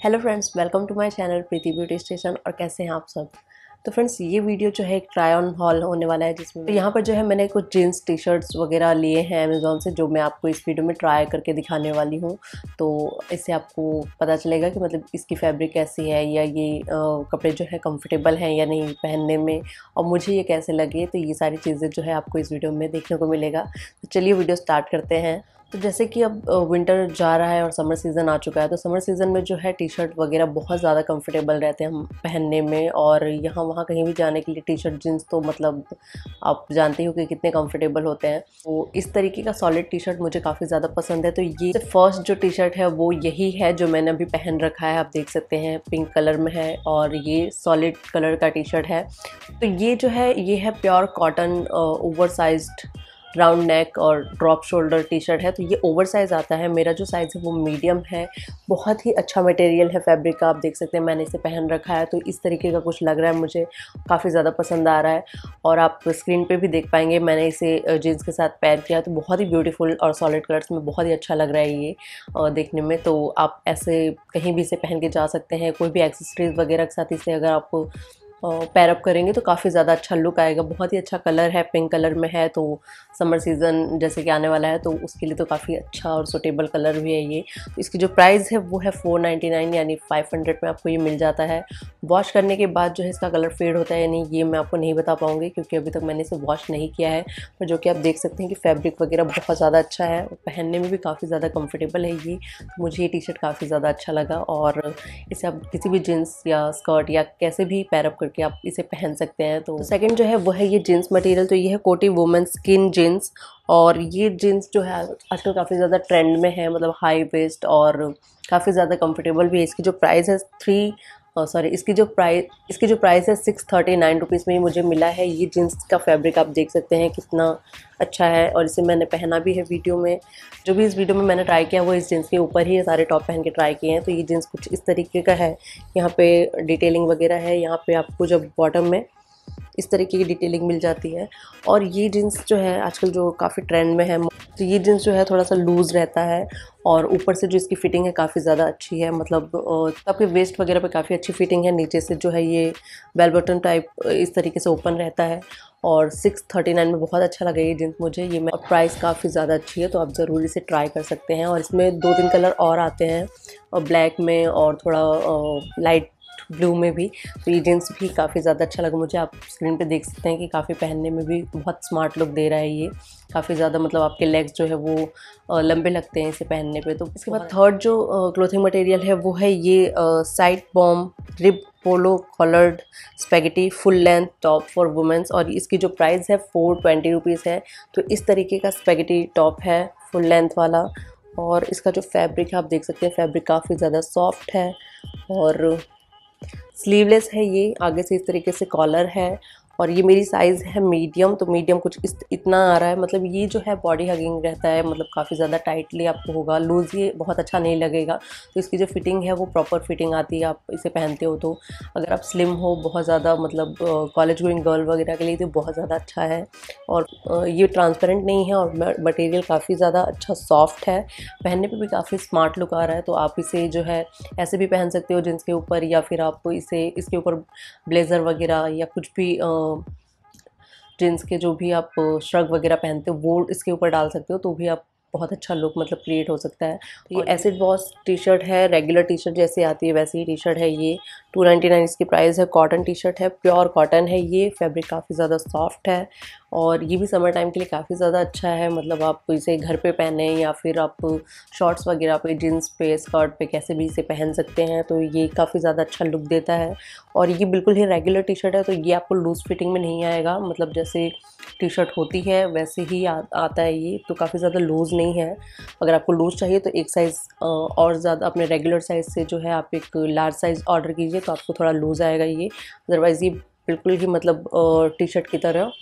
Hello friends welcome to my channel Preeti beauty station और कैसे हैं आप सब? तो फ्रेंड्स ये वीडियो जो है एक ट्राई ऑन हॉल होने वाला है जिसमें तो यहाँ पर जो है मैंने कुछ जीन्स टी शर्ट्स वगैरह लिए हैं अमेज़ोन से जो मैं आपको इस वीडियो में ट्राई करके दिखाने वाली हूँ। तो इससे आपको पता चलेगा कि मतलब इसकी फैब्रिक कैसी है या ये आ, कपड़े जो है कंफर्टेबल हैं या नहीं पहनने में और मुझे ये कैसे लगे? तो ये सारी चीज़ें जो है आपको इस वीडियो में देखने को मिलेगा। तो चलिए वीडियो स्टार्ट करते हैं। तो जैसे कि अब विंटर जा रहा है और समर सीज़न आ चुका है तो समर सीज़न में जो है टी शर्ट वगैरह बहुत ज़्यादा कंफर्टेबल रहते हैं हम पहनने में और यहाँ वहाँ कहीं भी जाने के लिए टी शर्ट जीन्स तो मतलब आप जानते हो कि कितने कंफर्टेबल होते हैं। तो इस तरीके का सॉलिड टी शर्ट मुझे काफ़ी ज़्यादा पसंद है तो ये फ़र्स्ट जो टी शर्ट है वो यही है जो मैंने अभी पहन रखा है, आप देख सकते हैं पिंक कलर में है और ये सॉलिड कलर का टी शर्ट है। तो ये जो है, ये है pure cotton oversized round neck और ड्रॉप शोल्डर टी शर्ट है तो ये ओवर साइज़ आता है। मेरा जो साइज़ है वो मीडियम है। बहुत ही अच्छा मटेरियल है फैब्रिक का, आप देख सकते हैं, मैंने इसे पहन रखा है। तो इस तरीके का कुछ लग रहा है मुझे, काफ़ी ज़्यादा पसंद आ रहा है। और आप स्क्रीन पे भी देख पाएँगे, मैंने इसे जीन्स के साथ पैर किया। तो बहुत ही ब्यूटीफुल और सॉलिड कलर्स में बहुत ही अच्छा लग रहा है ये देखने में। तो आप ऐसे कहीं भी इसे पहन के जा सकते हैं। कोई भी एक्सेसरीज वगैरह के साथ इसे अगर आपको पैरअप करेंगे तो काफ़ी ज़्यादा अच्छा लुक आएगा। बहुत ही अच्छा कलर है पिंक कलर में है तो समर सीज़न जैसे कि आने वाला है तो उसके लिए तो काफ़ी अच्छा और सुटेबल कलर भी है ये। तो इसकी जो प्राइस है वो है फ़ोर यानी फाइव में आपको ये मिल जाता है। वॉश करने के बाद जो है इसका कलर फेड होता है, यानी ये मैं आपको नहीं बता पाऊँगी क्योंकि अभी तक मैंने इसे वॉश नहीं किया है। पर जो कि आप देख सकते हैं कि फैब्रिक वगैरह बहुत ज़्यादा अच्छा है पहनने में भी काफ़ी ज़्यादा कम्फर्टेबल है ये। तो मुझे ये टी शर्ट काफ़ी ज़्यादा अच्छा लगा और इसे आप किसी भी जीन्स या स्कर्ट या कैसे भी पैरअप करके आप इसे पहन सकते हैं। तो सेकंड जो है वो है ये जीन्स मटेरियल तो ये है कोटी वुमेन स्किन जीन्स और ये जीन्स जो है आजकल काफ़ी ज़्यादा ट्रेंड में है मतलब हाई वेस्ट और काफ़ी ज़्यादा कंफर्टेबल भी है। इसकी जो प्राइस है थ्री सॉरी इसकी जो प्राइस इसकी जो प्राइस है सिक्स थर्टी नाइन रुपीज़ में ही मुझे मिला है। ये जीन्स का फैब्रिक आप देख सकते हैं कितना अच्छा है और इसे मैंने पहना भी है वीडियो में। जो भी इस वीडियो में मैंने ट्राई किया वो इस जीन्स के ऊपर ही सारे टॉप पहन के ट्राई किए हैं। तो ये जीन्स कुछ इस तरीके का है। यहाँ पे डिटेलिंग वगैरह है। यहाँ पे आपको जब बॉटम में इस तरीके की डिटेलिंग मिल जाती है। और ये जीन्स जो है, आजकल जो काफ़ी ट्रेंड में है तो ये जीन्स जो है थोड़ा सा लूज़ रहता है और ऊपर से जो इसकी फ़िटिंग है काफ़ी ज़्यादा अच्छी है मतलब आपके वेस्ट वगैरह पे काफ़ी अच्छी फ़िटिंग है, नीचे से जो है ये बेल बटन टाइप इस तरीके से ओपन रहता है और सिक्स थर्टी नाइन में बहुत अच्छा लगा ये जीन्स मुझे, ये मैं प्राइस काफ़ी ज़्यादा अच्छी है तो आप ज़रूर इसे ट्राई कर सकते हैं और इसमें दो तीन कलर और आते हैं और ब्लैक में और थोड़ा लाइट ब्लू में भी तो ये जीन्स भी काफ़ी ज़्यादा अच्छा लगा मुझे। आप स्क्रीन पे देख सकते हैं कि काफ़ी पहनने में भी बहुत स्मार्ट लुक दे रहा है ये। काफ़ी ज़्यादा मतलब आपके लेग्स जो है वो लंबे लगते हैं इसे पहनने पे। तो इसके बाद थर्ड जो क्लोथिंग मटेरियल है वो है ये side Baum rib polo collared spaghetti full length top for womens और इसकी जो प्राइस है फोर ट्वेंटी रुपीज़ है। तो इस तरीके का स्पेगेटी टॉप है फुल लेंथ वाला और इसका जो फैब्रिक है आप देख सकते हैं फैब्रिक काफ़ी ज़्यादा सॉफ्ट है और स्लीवलेस है ये आगे से इस तरीके से कॉलर है। और ये मेरी साइज़ है मीडियम तो मीडियम कुछ इस, इतना आ रहा है। मतलब ये जो है बॉडी हगिंग रहता है मतलब काफ़ी ज़्यादा टाइटली आपको होगा। लूज़ ये बहुत अच्छा नहीं लगेगा। तो इसकी जो फिटिंग है वो प्रॉपर फिटिंग आती है, आप इसे पहनते हो तो। अगर आप स्लिम हो, बहुत ज़्यादा मतलब कॉलेज गोइंग गर्ल वगैरह के लिए तो बहुत ज़्यादा अच्छा है। और ये ट्रांसपेरेंट नहीं है और मटेरियल काफ़ी ज़्यादा अच्छा सॉफ्ट है। पहनने पर भी काफ़ी स्मार्ट लुक आ रहा है तो आप इसे जो है, ऐसे भी पहन सकते हो जिनके ऊपर या फिर आप इसे, इसके ऊपर ब्लेज़र वगैरह या कुछ भी जीन्स के जो भी आप श्रग वगैरह पहनते हो वो इसके ऊपर डाल सकते हो तो भी आप बहुत अच्छा लुक मतलब क्रिएट हो सकता है। तो ये एसिड वॉश टी शर्ट है रेगुलर टी शर्ट जैसे आती है वैसी ही टी शर्ट है ये। टू नाइन्टी नाइन इसकी प्राइस है कॉटन टी शर्ट है प्योर कॉटन है ये फैब्रिक काफ़ी ज़्यादा सॉफ्ट है। और ये भी समर टाइम के लिए काफ़ी ज़्यादा अच्छा है। मतलब आप इसे घर पे पहने या फिर आप शॉर्ट्स वगैरह पे जीन्स पे स्कर्ट पे कैसे भी इसे पहन सकते हैं तो ये काफ़ी ज़्यादा अच्छा लुक देता है। और ये बिल्कुल ही रेगुलर टी शर्ट है तो ये आपको लूज़ फिटिंग में नहीं आएगा। मतलब जैसे टी शर्ट होती है वैसे ही आ, आता है ये तो काफ़ी ज़्यादा लूज़ नहीं है। अगर आपको लूज़ चाहिए तो एक साइज़ और ज़्यादा अपने रेगुलर साइज़ से जो है आप एक लार्ज साइज़ ऑर्डर कीजिए तो आपको थोड़ा लूज़ आएगा ये। अदरवाइज़ ये बिल्कुल ही मतलब टी शर्ट की तरह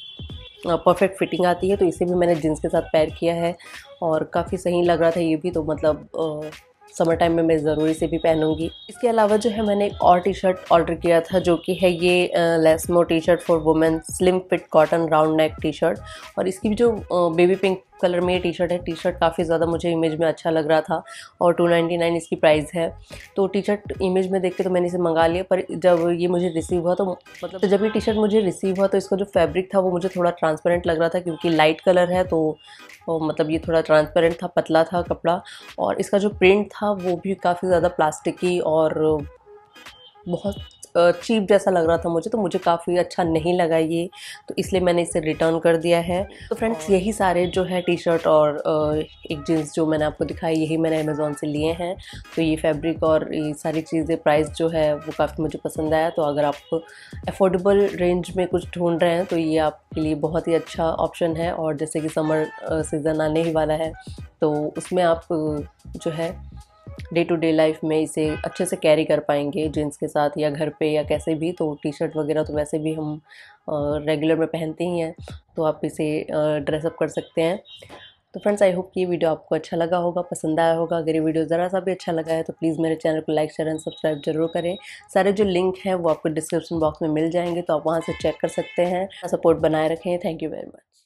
परफेक्ट फिटिंग आती है तो इसे भी मैंने जीन्स के साथ पैर किया है और काफ़ी सही लग रहा था ये भी तो मतलब समर टाइम में मैं ज़रूरी से भी पहनूँगी। इसके अलावा जो है, मैंने एक और टी शर्ट ऑर्डर किया था, जो कि है ये लेसमो T shirt for women slim fit cotton round neck T shirt और इसकी भी जो बेबी पिंक कलर में ये टी शर्ट है। टी शर्ट काफ़ी ज़्यादा मुझे इमेज में अच्छा लग रहा था और टू नाइन्टी नाइन इसकी प्राइस है। तो टी शर्ट इमेज में देख के तो मैंने इसे मंगा लिया, पर जब ये मुझे रिसीव हुआ तो मतलब तो जब ये टी शर्ट मुझे रिसीव हुआ तो इसका जो फैब्रिक था वो मुझे थोड़ा ट्रांसपेरेंट लग रहा था क्योंकि लाइट कलर है तो तो मतलब ये थोड़ा ट्रांसपेरेंट था, पतला था कपड़ा। और इसका जो प्रिंट था वो भी काफ़ी ज़्यादा प्लास्टिकी और बहुत चीप जैसा लग रहा था मुझे तो मुझे काफ़ी अच्छा नहीं लगा ये तो इसलिए मैंने इसे रिटर्न कर दिया है। तो फ्रेंड्स यही सारे जो है टी शर्ट और एक जीन्स जो मैंने आपको दिखाई, यही मैंने अमेज़ोन से लिए हैं। तो ये फैब्रिक और ये सारी चीज़ें प्राइस जो है वो काफ़ी मुझे पसंद आया। तो अगर आप अफोर्डेबल रेंज में कुछ ढूंढ रहे हैं तो ये आपके लिए बहुत ही अच्छा ऑप्शन है। और जैसे कि समर सीज़न आने ही वाला है तो उसमें आप, जो है डे टू डे लाइफ में इसे अच्छे से कैरी कर पाएँगे जीन्स के साथ या घर पे या कैसे भी तो टी शर्ट वगैरह तो वैसे भी हम रेगुलर में पहनते ही हैं तो आप इसे ड्रेसअप कर सकते हैं। तो फ्रेंड्स आई होप कि ये वीडियो आपको अच्छा लगा होगा, पसंद आया होगा। अगर ये वीडियो ज़रा सा भी अच्छा लगा है तो प्लीज़ मेरे चैनल को लाइक शेयर एंड सब्सक्राइब ज़रूर करें। सारे जो लिंक हैं, वो आपको डिस्क्रिप्शन बॉक्स में मिल जाएँगे तो आप वहाँ से चेक कर सकते हैं। सपोर्ट बनाए रखें। Thank you very much